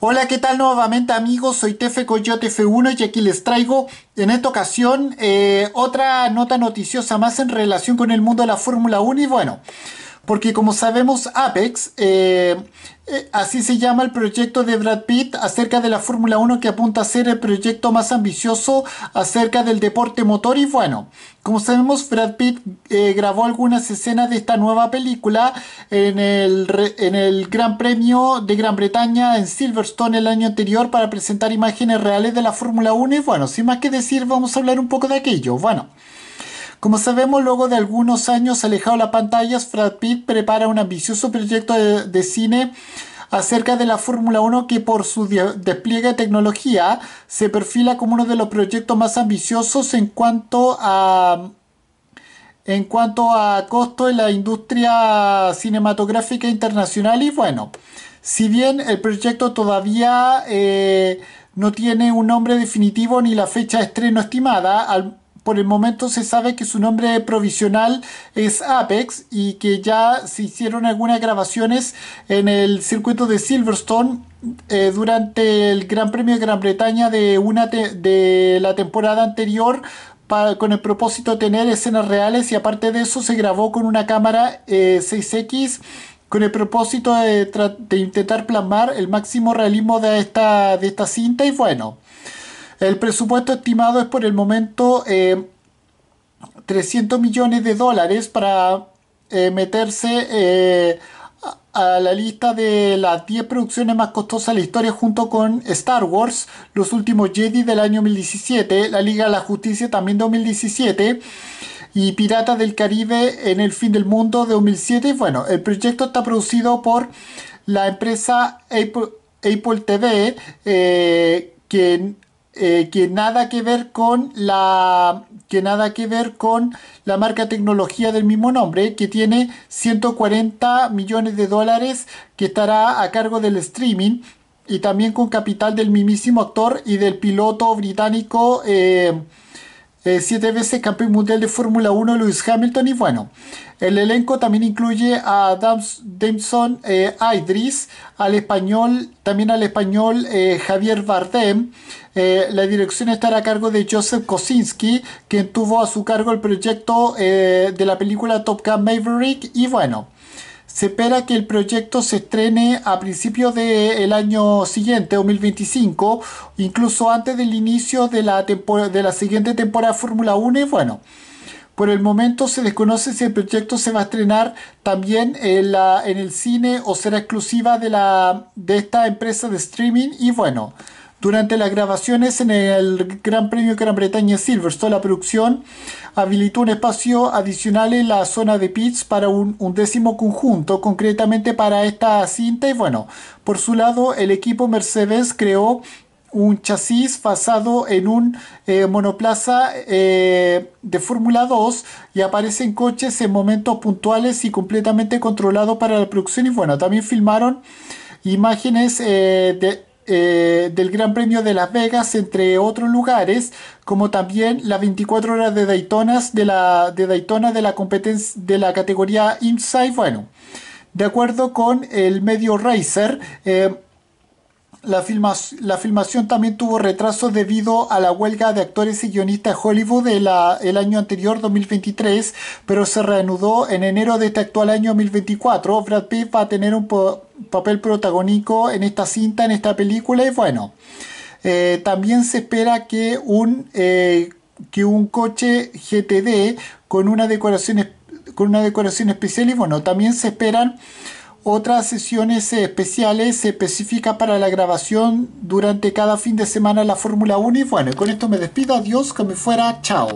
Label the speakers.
Speaker 1: Hola, ¿qué tal nuevamente amigos? Soy Tefe Coyote F1 y aquí les traigo en esta ocasión eh, otra nota noticiosa más en relación con el mundo de la Fórmula 1 y bueno, porque como sabemos Apex, eh, eh, así se llama el proyecto de Brad Pitt acerca de la Fórmula 1 que apunta a ser el proyecto más ambicioso acerca del deporte motor y bueno, como sabemos Brad Pitt eh, grabó algunas escenas de esta nueva película en el, en el Gran Premio de Gran Bretaña en Silverstone el año anterior para presentar imágenes reales de la Fórmula 1 y bueno, sin más que decir vamos a hablar un poco de aquello, bueno. Como sabemos, luego de algunos años alejado de las pantallas, Brad Pitt prepara un ambicioso proyecto de, cine acerca de la Fórmula 1 que por su despliegue de tecnología se perfila como uno de los proyectos más ambiciosos en cuanto a en cuanto a costo en la industria cinematográfica internacional. Y bueno, si bien el proyecto todavía eh, no tiene un nombre definitivo ni la fecha de estreno estimada, al, por el momento se sabe que su nombre provisional es Apex y que ya se hicieron algunas grabaciones en el circuito de Silverstone eh, durante el Gran Premio de Gran Bretaña de, una de la temporada anterior con el propósito de tener escenas reales y aparte de eso se grabó con una cámara 6X eh, con el propósito de, intentar plasmar el máximo realismo de esta, de esta cinta y bueno. El presupuesto estimado es por el momento 300 eh, millones de dólares para eh, meterse eh, a la lista de las 10 producciones más costosas de la historia junto con Star Wars, Los Últimos Jedi del año 2017, La Liga de la Justicia también 2017 y Piratas del Caribe en el fin del mundo de 2007. Bueno, el proyecto está producido por la empresa Apple, Apple TV, que eh, que nada que ver con la que nada que ver con la marca tecnología del mismo nombre que tiene 140 millones de dólares que estará a cargo del streaming y también con capital del mismísimo actor y del piloto británico eh, eh, siete veces campeón mundial de Fórmula 1 Lewis Hamilton y bueno, el elenco también incluye a Damson eh, Idris, al español, también al español eh, Javier Bardem. la dirección estará a cargo de Joseph Kosinski, quien tuvo a su cargo el proyecto de la película Top Gun Maverick y bueno. Se espera que el proyecto se estrene a principios del año siguiente, 2025, incluso antes del inicio de la, de la siguiente temporada de Fórmula 1. Y bueno, por el momento se desconoce si el proyecto se va a estrenar también en, la, en el cine o será exclusiva de, la, de esta empresa de streaming. Y bueno, durante las grabaciones en el Gran Premio de Gran Bretaña Silverstone, la producción habilitó un espacio adicional en la zona de pits para un, décimo conjunto, concretamente para esta cinta. Y bueno, por su lado, el equipo Mercedes creó un chasis basado en un eh, monoplaza eh, de Fórmula 2 y aparecen coches en momentos puntuales y completamente controlado para la producción. Y bueno, también filmaron imágenes eh, de eh, del Gran Premio de Las Vegas, entre otros lugares, como también las 24 horas de Daytona de la, de Daytona de la competencia de la categoría Inside. Bueno, de acuerdo con el medio Racer, eh, la, la, filmación también tuvo retraso debido a la huelga de actores y guionistas de Hollywood el año anterior, 2023, pero se reanudó en enero de este actual año 2024. Brad Pitt va a tener un papel protagónico en esta cinta, en esta película, y bueno, eh, también se espera que un, eh, que un coche GTD con una decoración con una decoración especial y bueno, también se esperan otras sesiones especiales específicas para la grabación durante cada fin de semana la Fórmula 1. Y bueno, con esto me despido. Adiós, que me fuera. Chao.